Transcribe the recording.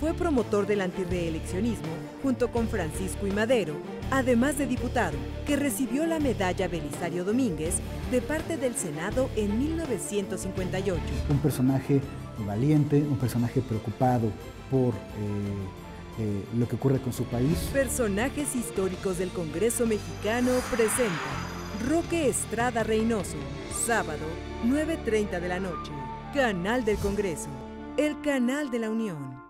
Fue promotor del antirreeleccionismo junto con Francisco y Madero, además de diputado, que recibió la medalla Belisario Domínguez de parte del Senado en 1958. Un personaje valiente, un personaje preocupado por eh, eh, lo que ocurre con su país. Personajes históricos del Congreso mexicano presentan Roque Estrada Reynoso, sábado, 9.30 de la noche. Canal del Congreso, el canal de la Unión.